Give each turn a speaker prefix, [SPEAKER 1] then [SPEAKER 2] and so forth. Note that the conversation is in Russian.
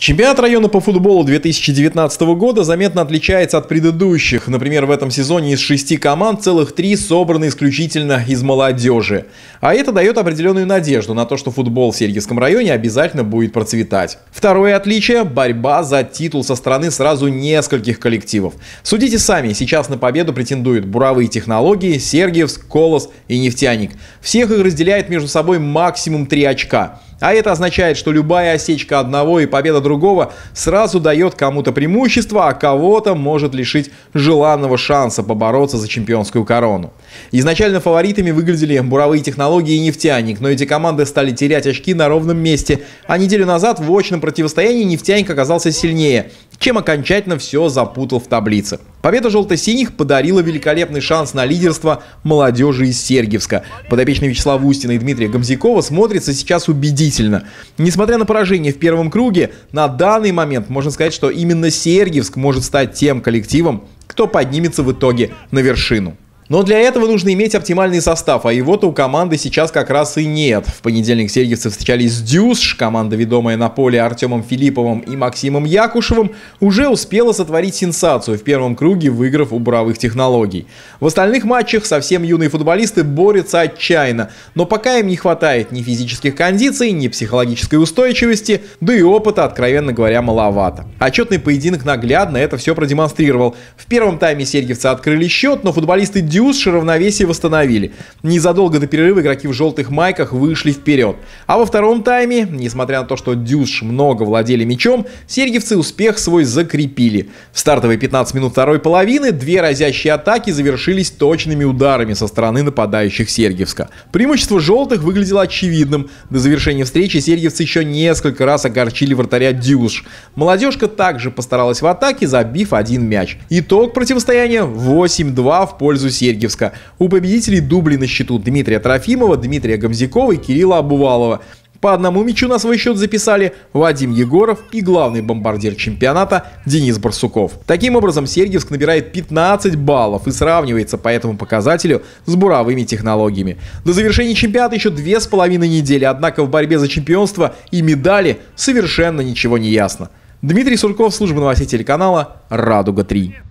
[SPEAKER 1] Чемпионат района по футболу 2019 года заметно отличается от предыдущих. Например, в этом сезоне из шести команд целых три собраны исключительно из молодежи. А это дает определенную надежду на то, что футбол в Сергиевском районе обязательно будет процветать. Второе отличие – борьба за титул со стороны сразу нескольких коллективов. Судите сами, сейчас на победу претендуют буровые технологии, Сергиевск, Колос и Нефтяник. Всех их разделяет между собой максимум три очка. А это означает, что любая осечка одного и победа другого сразу дает кому-то преимущество, а кого-то может лишить желанного шанса побороться за чемпионскую корону. Изначально фаворитами выглядели буровые технологии и нефтяник, но эти команды стали терять очки на ровном месте, а неделю назад в очном противостоянии нефтяник оказался сильнее, чем окончательно все запутал в таблице. Победа желто-синих подарила великолепный шанс на лидерство молодежи из Сергиевска. Подопечный Вячеслава Устина и Дмитрия Гамзякова смотрится сейчас убедительно. Несмотря на поражение в первом круге, на данный момент можно сказать, что именно Сергиевск может стать тем коллективом, кто поднимется в итоге на вершину. Но для этого нужно иметь оптимальный состав, а его-то у команды сейчас как раз и нет. В понедельник сергиевцы встречались с Дюсш, команда, ведомая на поле Артемом Филипповым и Максимом Якушевым, уже успела сотворить сенсацию в первом круге, выиграв у буровых технологий. В остальных матчах совсем юные футболисты борются отчаянно, но пока им не хватает ни физических кондиций, ни психологической устойчивости, да и опыта, откровенно говоря, маловато. Отчетный поединок наглядно это все продемонстрировал. В первом тайме сергиевцы открыли счет, но футболисты Дюсш Дюсш равновесие восстановили. Незадолго до перерыва игроки в желтых майках вышли вперед. А во втором тайме, несмотря на то, что Дюсш много владели мячом, сергиевцы успех свой закрепили. В стартовые 15 минут второй половины две разящие атаки завершились точными ударами со стороны нападающих Сергиевска. Преимущество желтых выглядело очевидным. До завершения встречи сергиевцы еще несколько раз огорчили вратаря Дюсш. Молодежка также постаралась в атаке, забив один мяч. Итог противостояния 8-2 в пользу Сергиевска. Сергиевска. У победителей дубли на счету Дмитрия Трофимова, Дмитрия Гамзякова и Кирилла Обувалова. По одному мячу на свой счет записали Вадим Егоров и главный бомбардир чемпионата Денис Барсуков. Таким образом, Сергиевск набирает 15 баллов и сравнивается по этому показателю с буровыми технологиями. До завершения чемпионата еще две с половиной недели, однако в борьбе за чемпионство и медали совершенно ничего не ясно. Дмитрий Сурков, служба новостей телеканала «Радуга-3».